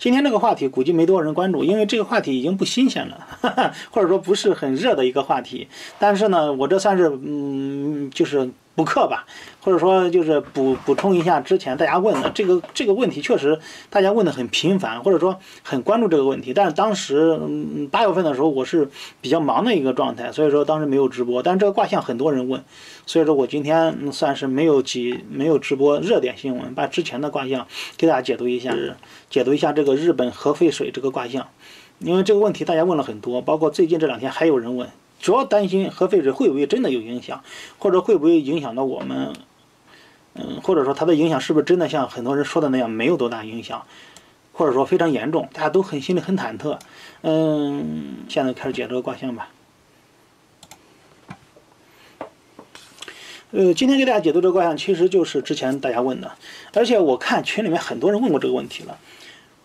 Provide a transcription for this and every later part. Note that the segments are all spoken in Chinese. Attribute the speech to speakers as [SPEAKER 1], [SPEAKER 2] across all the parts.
[SPEAKER 1] 今天这个话题估计没多少人关注，因为这个话题已经不新鲜了，哈哈，或者说不是很热的一个话题。但是呢，我这算是嗯，就是补课吧，或者说就是补补充一下之前大家问的这个这个问题，确实大家问的很频繁，或者说很关注这个问题。但是当时嗯八月份的时候，我是比较忙的一个状态，所以说当时没有直播。但是这个卦象很多人问，所以说我今天算是没有几没有直播热点新闻，把之前的卦象给大家解读一下。解读一下这个日本核废水这个卦象，因为这个问题大家问了很多，包括最近这两天还有人问，主要担心核废水会不会真的有影响，或者会不会影响到我们，嗯，或者说它的影响是不是真的像很多人说的那样没有多大影响，或者说非常严重，大家都很心里很忐忑。嗯，现在开始解这个卦象吧。呃，今天给大家解读这个卦象，其实就是之前大家问的，而且我看群里面很多人问过这个问题了。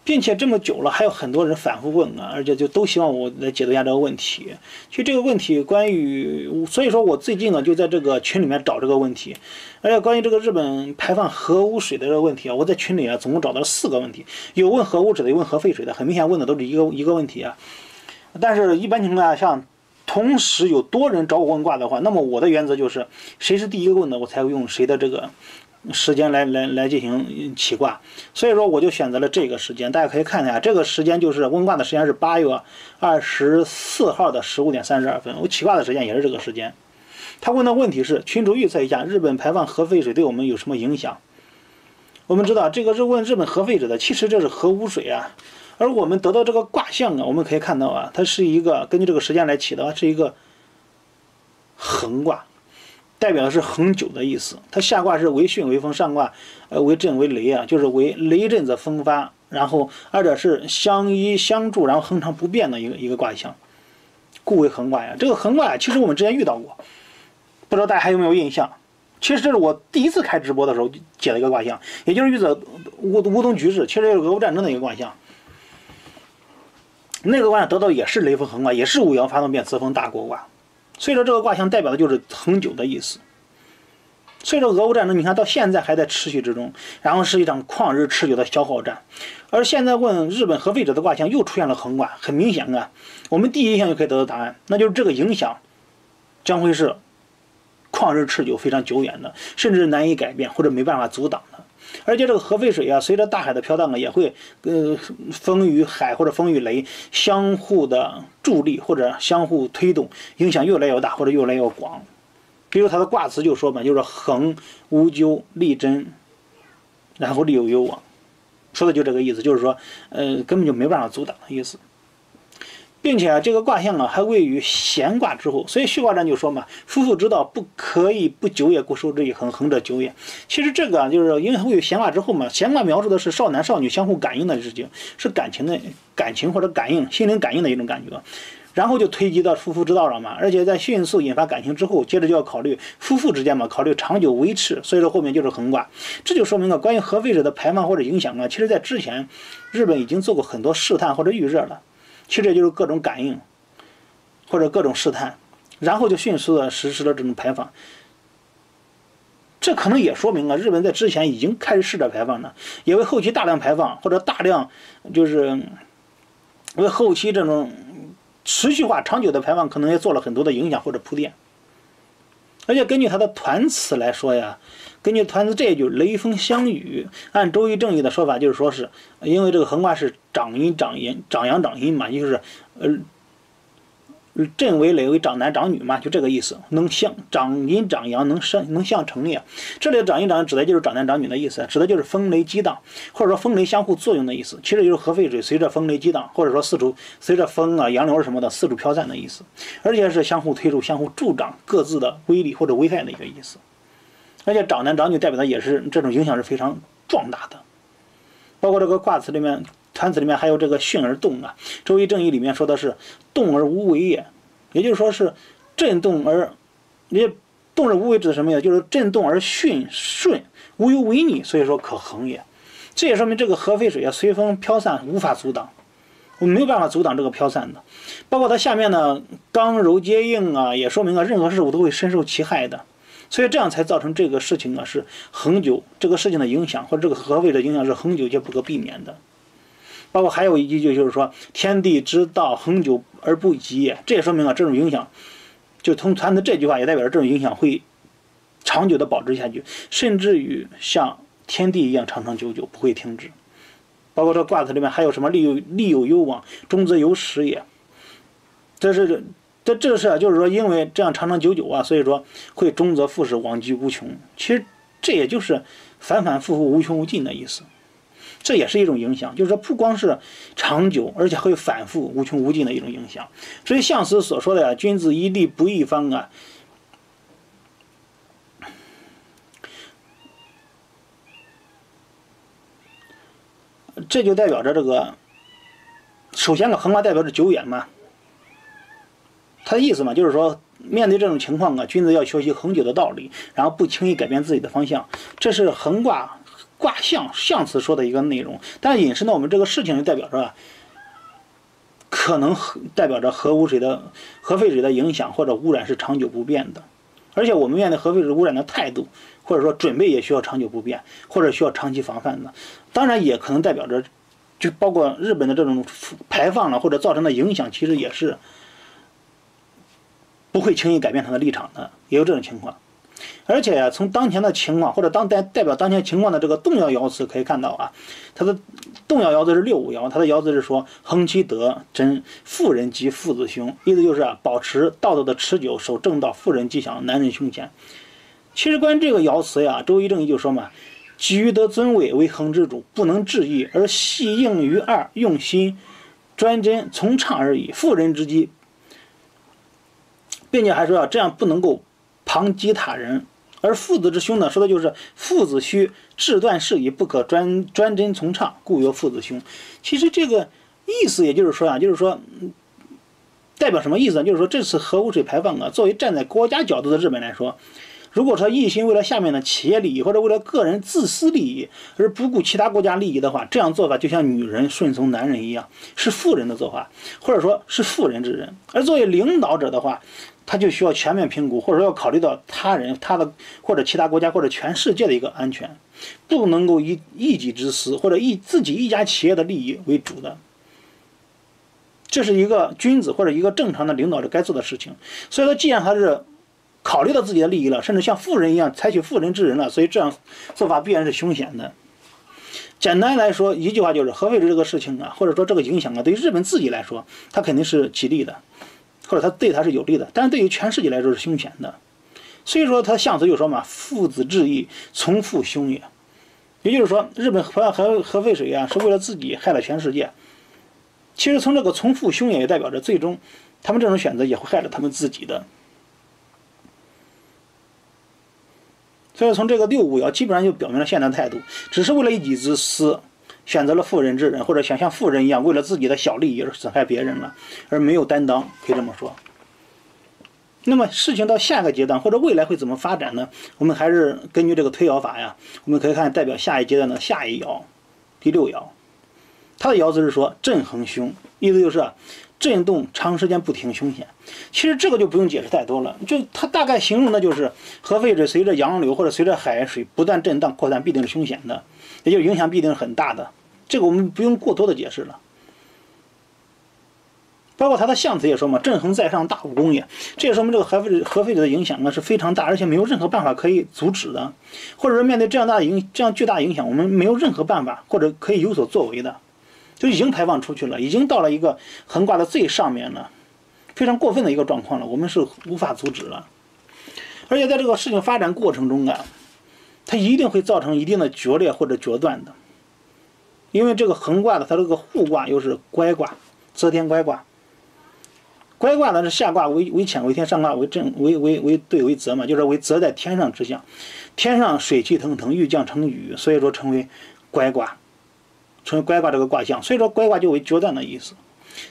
[SPEAKER 1] 并且这么久了，还有很多人反复问啊，而且就都希望我来解读一下这个问题。其实这个问题关于，所以说我最近呢就在这个群里面找这个问题，而且关于这个日本排放核污水的这个问题啊，我在群里啊总共找到了四个问题，有问核污水的，有问核废水的，很明显问的都是一个一个问题啊。但是一般情况下，像同时有多人找我问卦的话，那么我的原则就是谁是第一个问的，我才会用谁的这个。时间来来来进行起卦，所以说我就选择了这个时间。大家可以看一下，这个时间就是问卦的时间是八月二十四号的十五点三十二分，我起卦的时间也是这个时间。他问的问题是：群主预测一下，日本排放核废水对我们有什么影响？我们知道这个是问日本核废水的，其实这是核污水啊。而我们得到这个卦象啊，我们可以看到啊，它是一个根据这个时间来起的，是一个横卦。代表的是恒久的意思，它下卦是为巽为风，上卦呃为震为雷啊，就是为雷震则风发，然后二者是相依相助，然后恒常不变的一个一个卦象，故为恒卦呀。这个恒卦呀，其实我们之前遇到过，不知道大家还有没有印象？其实这是我第一次开直播的时候解的一个卦象，也就是预测乌乌东局势，其实是俄乌战争的一个卦象。那个卦象得到也是雷锋恒卦，也是五爻发动变磁风大国卦。所以说这个卦象代表的就是恒久的意思。所以说俄乌战争，你看到现在还在持续之中，然后是一场旷日持久的消耗战。而现在问日本核废者的卦象又出现了横卦，很明显啊，我们第一印象就可以得到答案，那就是这个影响将会是旷日持久、非常久远的，甚至难以改变或者没办法阻挡的。而且这个核废水啊，随着大海的飘荡啊，也会呃风与海或者风与雷相互的助力或者相互推动，影响越来越大或者越来越广。比如它的卦辞就说嘛，就是恒无咎利贞，然后利有攸往，说的就这个意思，就是说呃根本就没办法阻挡的意思。并且这个卦象啊，还位于闲卦之后，所以序卦占就说嘛：“夫妇之道，不可以不久也，故受之以恒，恒者久也。”其实这个啊，就是因为位于闲卦之后嘛，闲卦描述的是少男少女相互感应的事情，是感情的感情或者感应、心灵感应的一种感觉，然后就推及到夫妇之道上嘛。而且在迅速引发感情之后，接着就要考虑夫妇之间嘛，考虑长久维持，所以说后面就是横卦。这就说明了关于核废水的排放或者影响啊，其实在之前日本已经做过很多试探或者预热了。其实也就是各种感应，或者各种试探，然后就迅速的实施了这种排放。这可能也说明了日本在之前已经开始试着排放了，也为后期大量排放或者大量就是为后期这种持续化、长久的排放，可能也做了很多的影响或者铺垫。而且根据他的团词来说呀。根据团词这一句“雷锋相与”，按周易正义的说法，就是说是因为这个横卦是长阴长阴，长阳长阴嘛，就是呃。震为雷为长男长女嘛，就这个意思，能相长阴长阳，能生能相成立。这里的长阴长阳指的就是长男长女的意思，指的就是风雷激荡，或者说风雷相互作用的意思。其实就是核废水随着风雷激荡，或者说四处随着风啊、洋流什么的四处飘散的意思，而且是相互推入、相互助长各自的威力或者危害的一个意思。而且长男长女代表的也是这种影响是非常壮大的，包括这个卦辞里面、团子里面还有这个巽而动啊，周易正义里面说的是动而无为也，也就是说是震动而，也动而无为指的什么呀？就是震动而巽顺，无有违逆，所以说可恒也。这也说明这个核废水啊随风飘散，无法阻挡，我们没有办法阻挡这个飘散的。包括它下面呢刚柔接应啊，也说明了任何事物都会深受其害的。所以这样才造成这个事情啊是恒久，这个事情的影响或者这个核废的影响是恒久且不可避免的。包括还有一句就是说“天地之道，恒久而不极”，这也说明了这种影响，就从传的这句话也代表着这种影响会长久的保持下去，甚至于像天地一样长长久久，不会停止。包括这卦子里面还有什么“利有利有攸往，终则有始也”，这是这这是就是说，因为这样长长久久啊，所以说会终则复始，往极无穷。其实这也就是反反复复、无穷无尽的意思。这也是一种影响，就是说不光是长久，而且会反复、无穷无尽的一种影响。所以象辞所说的呀，“君子一立不一方”啊，这就代表着这个，首先个横卦代表着久远嘛。他的意思嘛，就是说面对这种情况啊，君子要学习恒久的道理，然后不轻易改变自己的方向。这是横卦。卦象象辞说的一个内容，但引申到我们这个事情就代表着，可能代表着核污水的核废水的影响或者污染是长久不变的，而且我们面对核废水污染的态度或者说准备也需要长久不变，或者需要长期防范的。当然也可能代表着，就包括日本的这种排放了或者造成的影响，其实也是不会轻易改变他的立场的，也有这种情况。而且呀，从当前的情况或者当代代表当前情况的这个动摇爻辞可以看到啊，它的动摇爻辞是六五爻，它的爻辞是说恒其德，真妇人及父子凶，意思就是啊，保持道德的持久，守正道，妇人吉祥，男人凶险。其实关于这个爻辞呀，周易正义就说嘛，基于得尊位为恒之主，不能治意而系应于二，用心专真从畅而已。妇人之机，并且还说啊，这样不能够。旁击他人，而父子之兄呢？说的就是父子须志断事矣，不可专专真从畅，故曰父子兄。其实这个意思也就是说啊，就是说，代表什么意思呢？就是说这次核污水排放啊，作为站在国家角度的日本来说，如果说一心为了下面的企业利益或者为了个人自私利益而不顾其他国家利益的话，这样做法就像女人顺从男人一样，是妇人的做法，或者说是妇人之仁。而作为领导者的话，他就需要全面评估，或者说要考虑到他人、他的或者其他国家或者全世界的一个安全，不能够以一己之私或者以自己一家企业的利益为主的。这是一个君子或者一个正常的领导者该做的事情。所以说，既然他是考虑到自己的利益了，甚至像富人一样采取富人之仁了，所以这样做法必然是凶险的。简单来说，一句话就是核废水这个事情啊，或者说这个影响啊，对于日本自己来说，它肯定是吉利的。或者他对他是有利的，但是对于全世界来说是凶险的，所以说他象辞就说嘛，父子之义，从父兄也。也就是说，日本核核核废水啊，是为了自己害了全世界。其实从这个从父兄也，也代表着最终他们这种选择也会害了他们自己的。所以从这个六五爻基本上就表明了现在态度，只是为了一己之私。选择了妇人之仁，或者想像妇人一样，为了自己的小利益而损害别人了，而没有担当，可以这么说。那么事情到下一个阶段，或者未来会怎么发展呢？我们还是根据这个推爻法呀，我们可以看代表下一阶段的下一爻，第六爻，它的爻辞是说震横凶，意思就是震动长时间不停，凶险。其实这个就不用解释太多了，就它大概形容的就是核废水随着洋流或者随着海水不断震荡扩散，必定是凶险的。也就影响必定是很大的，这个我们不用过多的解释了。包括它的象子也说嘛，“震横在上，大无功也”，这也说明这个核废核废水的影响呢是非常大，而且没有任何办法可以阻止的，或者说面对这样大的影这样巨大影响，我们没有任何办法或者可以有所作为的，就已经排放出去了，已经到了一个横挂的最上面了，非常过分的一个状况了，我们是无法阻止了。而且在这个事情发展过程中啊。它一定会造成一定的决裂或者决断的，因为这个横卦的它这个互卦又是乖卦，泽天乖卦。乖卦呢是下卦为为乾为天，上卦为震为为为兑为泽嘛，就是为泽在天上之象，天上水气腾腾，欲降成雨，所以说称为乖卦，成为乖卦这个卦象。所以说乖卦就为决断的意思。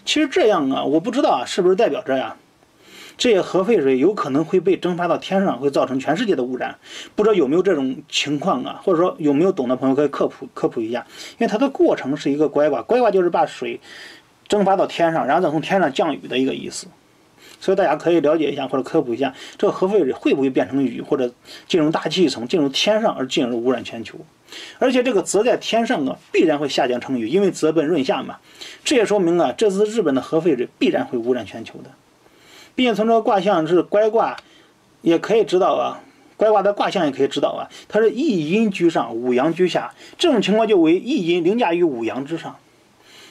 [SPEAKER 1] 其实这样啊，我不知道啊，是不是代表着呀？这些核废水有可能会被蒸发到天上，会造成全世界的污染。不知道有没有这种情况啊？或者说有没有懂的朋友可以科普科普一下？因为它的过程是一个乖卦，乖卦就是把水蒸发到天上，然后再从天上降雨的一个意思。所以大家可以了解一下或者科普一下，这个核废水会不会变成雨，或者进入大气层、进入天上而进而污染全球？而且这个泽在天上啊，必然会下降成雨，因为泽本润下嘛。这也说明啊，这次日本的核废水必然会污染全球的，并且从这个卦象是乖卦，也可以知道啊，乖卦的卦象也可以知道啊，它是一阴居上，五阳居下，这种情况就为一阴凌驾于五阳之上，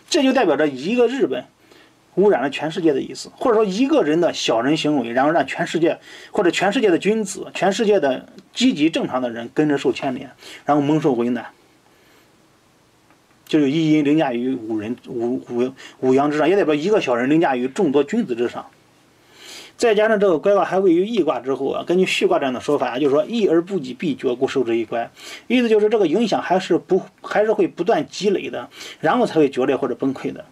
[SPEAKER 1] 这就代表着一个日本污染了全世界的意思，或者说一个人的小人行为，然后让全世界或者全世界的君子，全世界的积极正常的人跟着受牵连，然后蒙受为难。就是一阴凌驾于五人五五五阳之上，也代表一个小人凌驾于众多君子之上。再加上这个乖卦还位于易卦之后啊，根据序卦这样的说法，就是说易而不己必绝，故受之以乖。意思就是这个影响还是不还是会不断积累的，然后才会决裂或者崩溃的。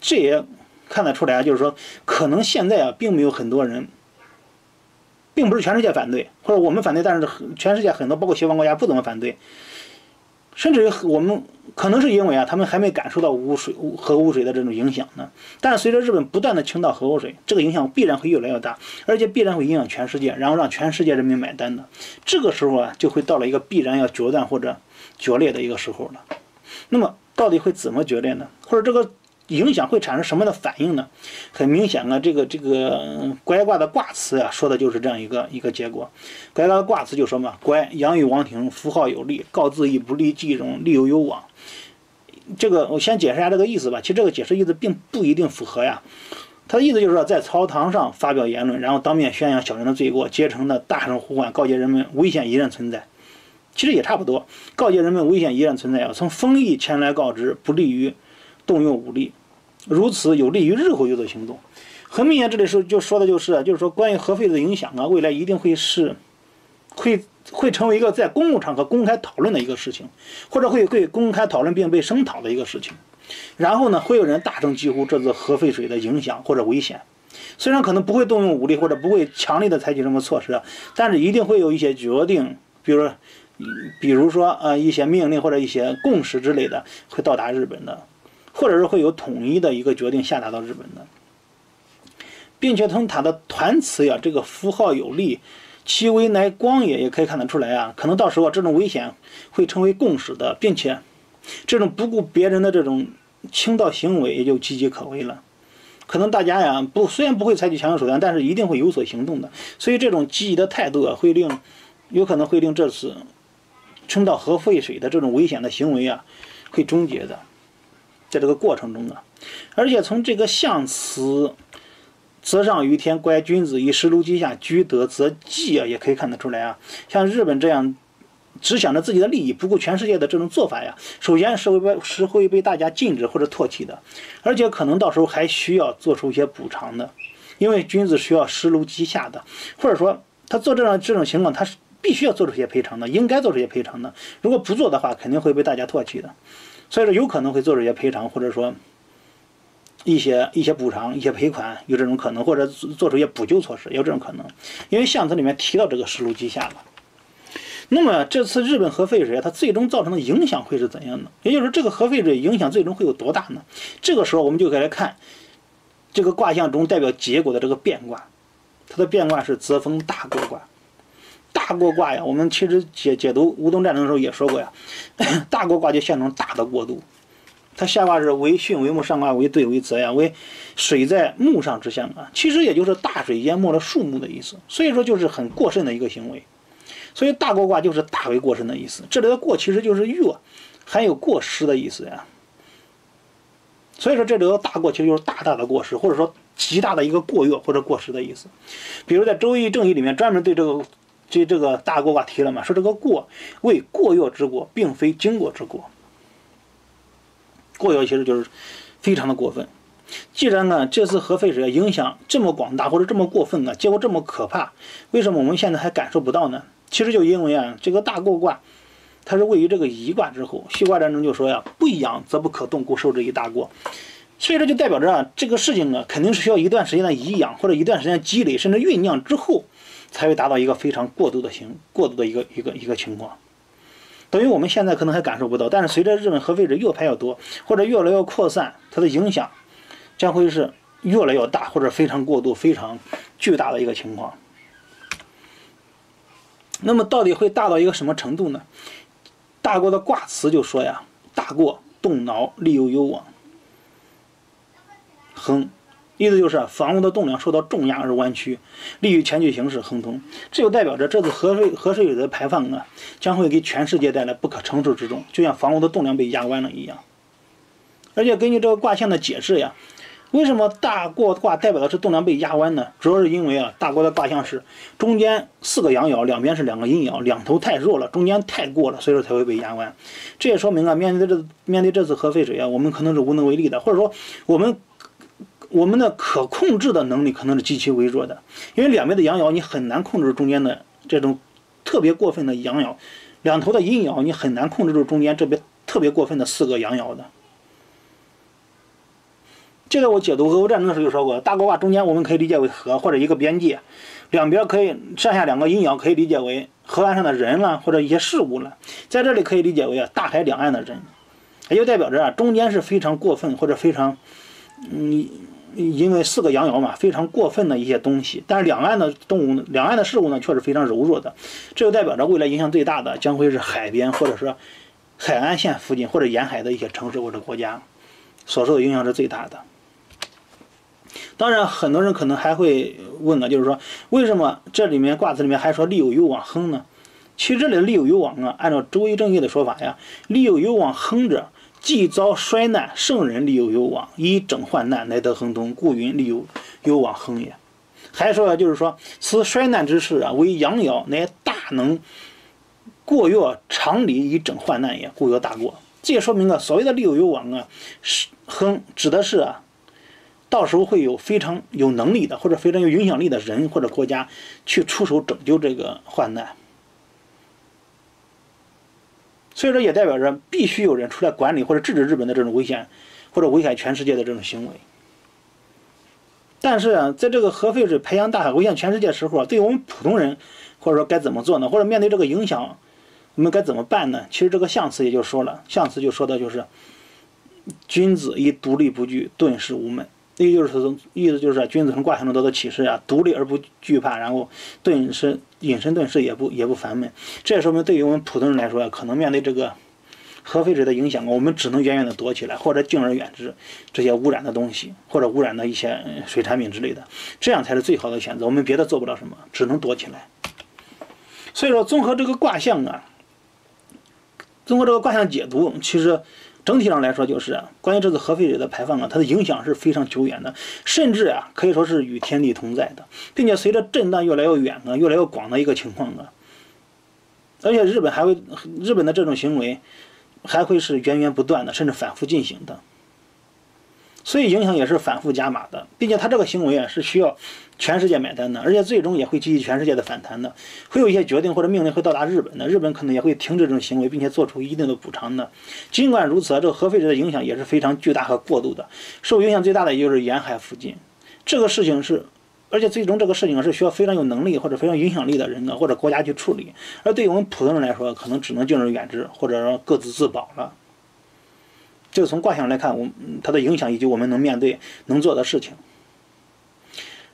[SPEAKER 1] 这也看得出来啊，就是说可能现在啊，并没有很多人，并不是全世界反对，或者我们反对，但是全世界很多包括西方国家不怎么反对。甚至于我们可能是因为啊，他们还没感受到污水、核污水的这种影响呢。但是随着日本不断的倾倒核污水，这个影响必然会越来越大，而且必然会影响全世界，然后让全世界人民买单的。这个时候啊，就会到了一个必然要决断或者决裂的一个时候了。那么到底会怎么决裂呢？或者这个？影响会产生什么样的反应呢？很明显啊，这个这个乖卦的卦辞呀，说的就是这样一个一个结果。乖卦的卦辞就说嘛：“乖，阳与王庭，符号有力，告自亦不利，既容，利有攸往。”这个我先解释一下这个意思吧。其实这个解释意思并不一定符合呀。他的意思就是说，在朝堂上发表言论，然后当面宣扬小人的罪过，竭诚的大声呼唤，告诫人们危险依然存在。其实也差不多，告诫人们危险依然存在，要从丰邑前来告知，不利于。动用武力，如此有利于日后有所行动。很明显，这里是就说的就是，就是说关于核废的影响啊，未来一定会是，会会成为一个在公共场合公开讨论的一个事情，或者会会公开讨论并被声讨的一个事情。然后呢，会有人大声疾呼这次核废水的影响或者危险。虽然可能不会动用武力或者不会强力的采取什么措施，但是一定会有一些决定，比如，比如说呃一些命令或者一些共识之类的会到达日本的。或者是会有统一的一个决定下达到日本的，并且从它的团词呀，这个符号有力，其为乃光也，也可以看得出来啊，可能到时候这种危险会成为共识的，并且这种不顾别人的这种倾倒行为也就岌岌可危了。可能大家呀不虽然不会采取强硬手段，但是一定会有所行动的。所以这种积极的态度啊，会令有可能会令这次冲到核废水的这种危险的行为啊，会终结的。在这个过程中呢，而且从这个象辞“则上于天，乖君子以石炉积下，居德则济”啊，也可以看得出来啊。像日本这样只想着自己的利益，不顾全世界的这种做法呀，首先是会被是会被大家禁止或者唾弃的，而且可能到时候还需要做出一些补偿的，因为君子需要石炉积下的，或者说他做这样这种情况，他是必须要做出一些赔偿的，应该做出一些赔偿的。如果不做的话，肯定会被大家唾弃的。所以说有可能会做出一些赔偿，或者说一些一些补偿、一些赔款，有这种可能，或者做出一些补救措施，有这种可能。因为相册里面提到这个石炉积下了。那么这次日本核废水它最终造成的影响会是怎样的？也就是说，这个核废水影响最终会有多大呢？这个时候我们就可以来看这个卦象中代表结果的这个变卦，它的变卦是泽风大过卦。大过卦呀，我们其实解解读乌东战争的时候也说过呀，大过卦就象征大的过度。它下卦是为巽为木，上卦为兑为泽呀，为水在木上之象啊，其实也就是大水淹没了树木的意思。所以说就是很过甚的一个行为。所以大过卦就是大为过甚的意思。这里的过其实就是越，含有过失的意思呀。所以说这里的大过其实就是大大的过失，或者说极大的一个过越或者过失的意思。比如在《周易正义》里面专门对这个。这这个大过卦提了嘛？说这个过为过越之过，并非经过之过。过越其实就是非常的过分。既然呢这次核废水影响这么广大或者这么过分呢，结果这么可怕，为什么我们现在还感受不到呢？其实就因为啊这个大过卦，它是位于这个乙卦之后。西卦战争就说呀，不养则不可动，故受之以大过。所以这就代表着啊这个事情呢，肯定是需要一段时间的颐养或者一段时间积累甚至酝酿之后。才会达到一个非常过度的形过度的一个一个一个情况，等于我们现在可能还感受不到，但是随着日本核废水越排越多，或者越来越扩散，它的影响将会是越来越大，或者非常过度、非常巨大的一个情况。那么到底会大到一个什么程度呢？大过的卦辞就说呀：“大过动脑，利有攸往。”亨，意思就是房屋的动量受到重压而弯曲，利于前去行驶亨通。这就代表着这次核废核废水的排放啊，将会给全世界带来不可承受之重，就像房屋的动量被压弯了一样。而且根据这个卦象的解释呀。为什么大过卦代表的是动量被压弯呢？主要是因为啊，大过的卦象是中间四个阳爻，两边是两个阴爻，两头太弱了，中间太过了，所以说才会被压弯。这也说明啊，面对这面对这次核废水啊，我们可能是无能为力的，或者说我们我们的可控制的能力可能是极其微弱的，因为两边的阳爻你很难控制中间的这种特别过分的阳爻，两头的阴爻你很难控制住中间这边特别过分的四个阳爻的。这个我解读俄乌战争的时候就说过，大过卦中间我们可以理解为河或者一个边界，两边可以上下两个阴爻可以理解为河岸上的人了或者一些事物了，在这里可以理解为啊大海两岸的人，也就代表着啊中间是非常过分或者非常，嗯，因为四个阳爻嘛非常过分的一些东西，但是两岸的动物两岸的事物呢却是非常柔弱的，这就代表着未来影响最大的将会是海边或者说海岸线附近或者沿海的一些城市或者国家，所受的影响是最大的。当然，很多人可能还会问了，就是说，为什么这里面卦辞里面还说利有攸往亨呢？其实这里的利有攸往啊，按照周易正义的说法呀，利有攸往亨者，既遭衰难，圣人利有攸往，以整患难，乃得亨通，故云利有攸往亨也。还说就是说，此衰难之事啊，为阳爻，乃大能过越常理以整患难也，故曰大过。这也说明了，所谓的利有攸往啊，是亨指的是啊。到时候会有非常有能力的或者非常有影响力的人或者国家去出手拯救这个患难，所以说也代表着必须有人出来管理或者制止日本的这种危险或者危害全世界的这种行为。但是啊，在这个核废水排向大海危险全世界时候啊，对于我们普通人或者说该怎么做呢？或者面对这个影响，我们该怎么办呢？其实这个象辞也就说了，象辞就说的就是君子以独立不惧，顿时无闷。意就是从意思就是君子从卦象中得到启示啊，独立而不惧怕，然后顿时隐身顿世也不也不烦闷。这也说明对于我们普通人来说，可能面对这个核废水的影响我们只能远远的躲起来，或者敬而远之这些污染的东西，或者污染的一些水产品之类的，这样才是最好的选择。我们别的做不了什么，只能躲起来。所以说，综合这个卦象啊，综合这个卦象解读，其实。整体上来说，就是，关于这次核废水的排放啊，它的影响是非常久远的，甚至啊，可以说是与天地同在的，并且随着震荡越来越远呢，越来越广的一个情况呢，而且日本还会，日本的这种行为还会是源源不断的，甚至反复进行的。所以影响也是反复加码的，并且他这个行为啊是需要全世界买单的，而且最终也会激起全世界的反弹的，会有一些决定或者命令会到达日本的，日本可能也会停止这种行为，并且做出一定的补偿的。尽管如此啊，这个核废水的影响也是非常巨大和过度的，受影响最大的也就是沿海附近。这个事情是，而且最终这个事情是需要非常有能力或者非常影响力的人呢或者国家去处理，而对于我们普通人来说，可能只能敬而远之，或者说各自自保了。就从卦象来看，我它的影响以及我们能面对能做的事情。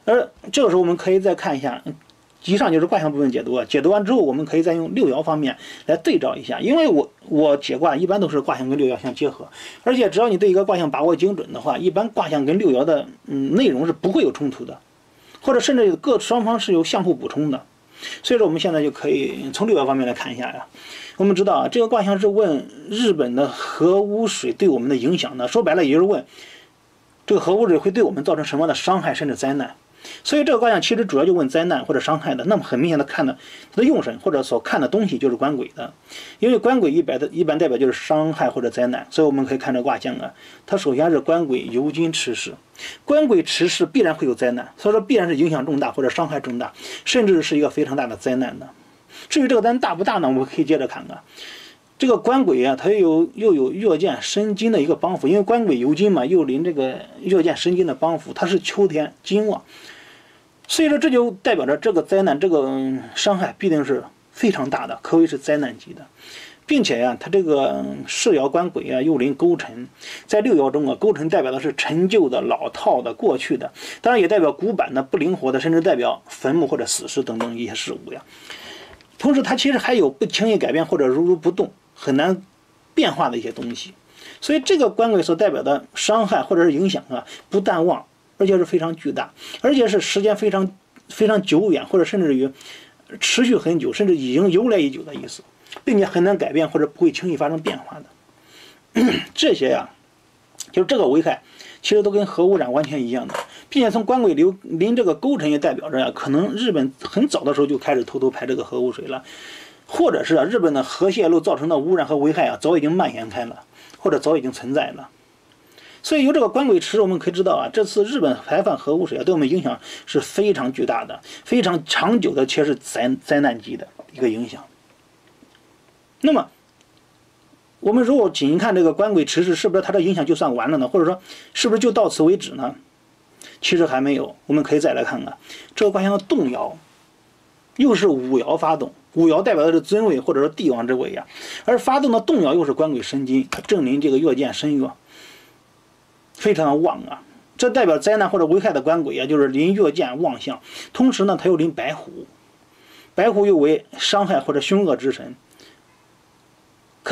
[SPEAKER 1] 而这个时候，我们可以再看一下，以上就是卦象部分解读啊。解读完之后，我们可以再用六爻方面来对照一下。因为我我解卦一般都是卦象跟六爻相结合，而且只要你对一个卦象把握精准的话，一般卦象跟六爻的嗯内容是不会有冲突的，或者甚至有各双方是有相互补充的。所以说，我们现在就可以从六爻方面来看一下呀。我们知道啊，这个卦象是问日本的核污水对我们的影响呢。说白了，也就是问这个核污水会对我们造成什么样的伤害甚至灾难。所以这个卦象其实主要就问灾难或者伤害的。那么很明显的看的，它的用神或者所看的东西就是官鬼的，因为官鬼一般的一般代表就是伤害或者灾难。所以我们可以看这卦象啊，它首先是官鬼游金持世，官鬼持世必然会有灾难，所以说必然是影响重大或者伤害重大，甚至是一个非常大的灾难的。至于这个单大不大呢？我们可以接着看啊。这个官鬼啊，它又有又有月见申金的一个帮扶，因为官鬼游金嘛，又临这个月见申金的帮扶，它是秋天金旺，所以说这就代表着这个灾难、这个伤害必定是非常大的，可谓是灾难级的，并且呀，它这个世爻官鬼啊，又临勾陈，在六爻中啊，勾陈代表的是陈旧的、老套的、过去的，当然也代表古板的、不灵活的，甚至代表坟墓或者死尸等等一些事物呀。同时，它其实还有不轻易改变或者如如不动。很难变化的一些东西。所以这个官鬼所代表的伤害或者是影响啊，不但旺，而且是非常巨大，而且是时间非常非常久远，或者甚至于持续很久，甚至已经由来已久的意思，并且很难改变或者不会轻易发生变化的。这些呀，就是这个危害，其实都跟核污染完全一样的，并且从官鬼流临这个勾陈也代表着呀，可能日本很早的时候就开始偷偷排这个核污水了，或者是啊，日本的核泄漏造成的污染和危害啊，早已经蔓延开了。或者早已经存在了，所以由这个官鬼池，我们可以知道啊，这次日本排放核污水啊，对我们影响是非常巨大的、非常长久的，且是灾灾难级的一个影响。那么，我们如果仅看这个官鬼池是是不是它的影响就算完了呢？或者说，是不是就到此为止呢？其实还没有，我们可以再来看看这个卦象的动摇，又是五爻发动。五爻代表的是尊位或者说帝王之位呀，而发动的动爻又是官鬼申金，证明这个月见申月，非常的旺啊。这代表灾难或者危害的官鬼啊，就是临月见旺相，同时呢，它又临白虎，白虎又为伤害或者凶恶之神。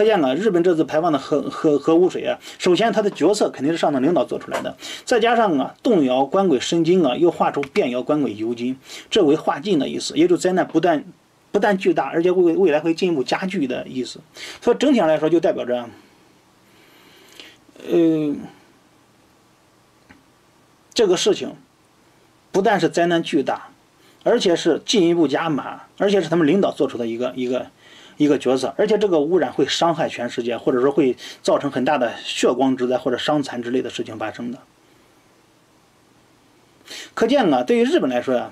[SPEAKER 1] 可见啊，日本这次排放的核核核污水啊，首先它的决策肯定是上层领导做出来的，再加上啊，动摇官鬼申金啊，又化出变摇官鬼酉金，这为化尽的意思，也就灾难不断。不但巨大，而且未未来会进一步加剧的意思。所以整体上来说，就代表着，呃，这个事情不但是灾难巨大，而且是进一步加码，而且是他们领导做出的一个一个一个角色。而且这个污染会伤害全世界，或者说会造成很大的血光之灾或者伤残之类的事情发生的。可见呢，对于日本来说呀。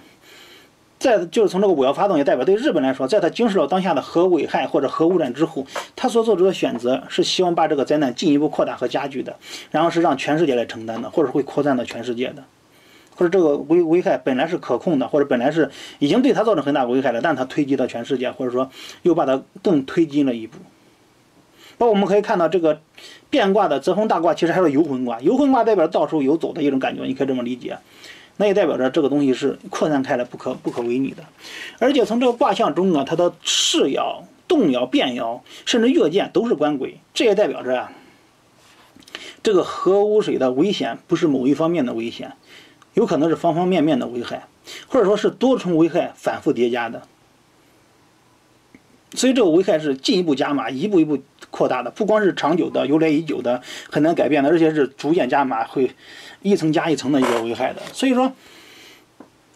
[SPEAKER 1] 在就是从这个五幺发动，也代表对日本来说，在他经受了当下的核危害或者核污染之后，他所做出的选择是希望把这个灾难进一步扩大和加剧的，然后是让全世界来承担的，或者会扩散到全世界的，或者这个危危害本来是可控的，或者本来是已经对他造成很大危害了，但他推及到全世界，或者说又把它更推进了一步。包括我们可以看到这个变卦的泽风大卦，其实还是游魂卦，游魂卦代表到处游走的一种感觉，你可以这么理解。那也代表着这个东西是扩散开来、不可不可违逆的，而且从这个卦象中啊，它的势爻、动爻、变爻，甚至月见都是官鬼，这也代表着啊，这个核污水的危险不是某一方面的危险，有可能是方方面面的危害，或者说是多重危害反复叠加的，所以这个危害是进一步加码、一步一步扩大的，不光是长久的、由来已久的、很难改变的，而且是逐渐加码会。一层加一层的一个危害的，所以说，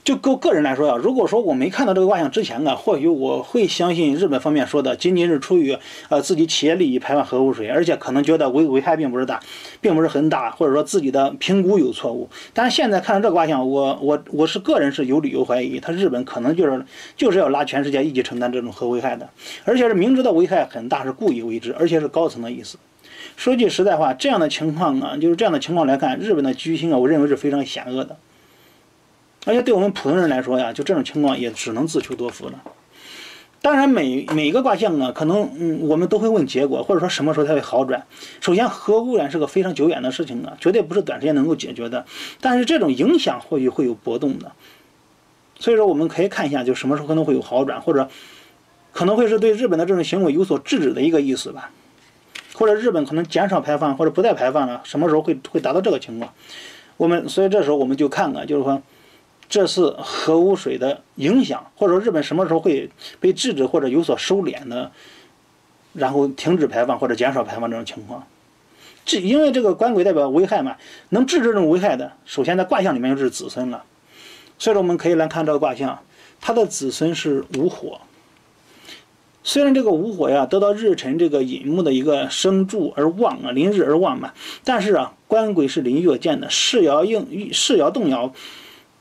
[SPEAKER 1] 就个个人来说呀，如果说我没看到这个卦象之前啊，或许我会相信日本方面说的，仅仅是出于呃自己企业利益排放核污水，而且可能觉得危危害并不是大，并不是很大，或者说自己的评估有错误。但是现在看到这个卦象，我我我是个人是有理由怀疑，他日本可能就是就是要拉全世界一起承担这种核危害的，而且是明知道危害很大，是故意为之，而且是高层的意思。说句实在话，这样的情况啊，就是这样的情况来看，日本的居心啊，我认为是非常险恶的。而且对我们普通人来说呀，就这种情况也只能自求多福了。当然，每每一个卦象啊，可能嗯，我们都会问结果，或者说什么时候才会好转。首先，核污染是个非常久远的事情啊，绝对不是短时间能够解决的。但是这种影响或许会有波动的。所以说，我们可以看一下，就什么时候可能会有好转，或者可能会是对日本的这种行为有所制止的一个意思吧。或者日本可能减少排放，或者不再排放了，什么时候会会达到这个情况？我们所以这时候我们就看看，就是说这次核污水的影响，或者说日本什么时候会被制止或者有所收敛的，然后停止排放或者减少排放这种情况。这因为这个官鬼代表危害嘛，能制止这种危害的，首先在卦象里面就是子孙了。所以说我们可以来看这个卦象，它的子孙是午火。虽然这个午火呀得到日辰这个寅木的一个生助而旺啊，临日而旺嘛，但是啊，官鬼是临月见的，世爻应世爻动摇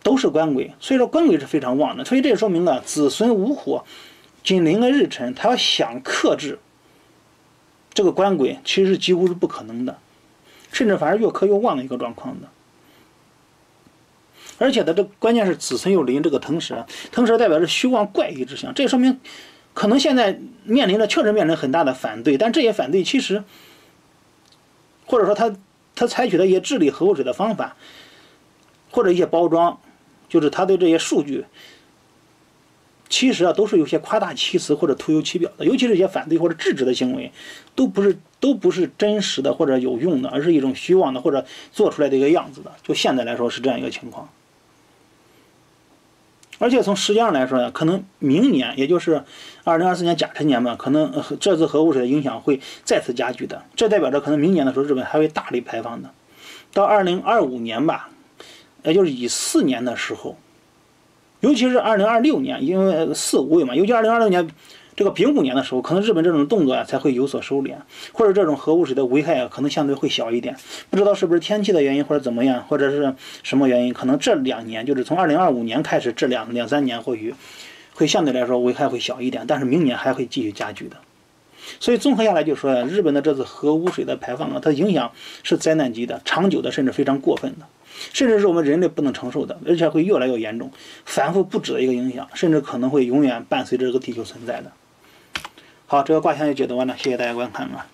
[SPEAKER 1] 都是官鬼，所以说官鬼是非常旺的，所以这也说明了子孙无火紧邻了日辰，他要想克制这个官鬼，其实几乎是不可能的，甚至反而越克越旺的一个状况的。而且它这关键是子孙又临这个腾蛇，腾蛇代表着虚妄怪异之象，这说明。可能现在面临着确实面临很大的反对，但这些反对其实，或者说他他采取的一些治理核污水的方法，或者一些包装，就是他对这些数据其实啊都是有些夸大其词或者徒有其表的，尤其是一些反对或者制止的行为，都不是都不是真实的或者有用的，而是一种虚妄的或者做出来的一个样子的。就现在来说是这样一个情况。而且从时间上来说呢，可能明年，也就是二零二四年甲辰年嘛，可能这次核污水的影响会再次加剧的。这代表着可能明年的时候，日本还会大力排放的。到二零二五年吧，也就是以四年的时候，尤其是二零二六年，因为四五位嘛，尤其二零二六年。这个丙午年的时候，可能日本这种动作啊才会有所收敛，或者这种核污水的危害啊可能相对会小一点。不知道是不是天气的原因，或者怎么样，或者是什么原因，可能这两年就是从二零二五年开始，这两两三年或许会相对来说危害会小一点，但是明年还会继续加剧的。所以综合下来就说呀，日本的这次核污水的排放啊，它影响是灾难级的、长久的，甚至非常过分的，甚至是我们人类不能承受的，而且会越来越严重、反复不止的一个影响，甚至可能会永远伴随着这个地球存在的。好，这个卦象就解读完了，谢谢大家观看啊。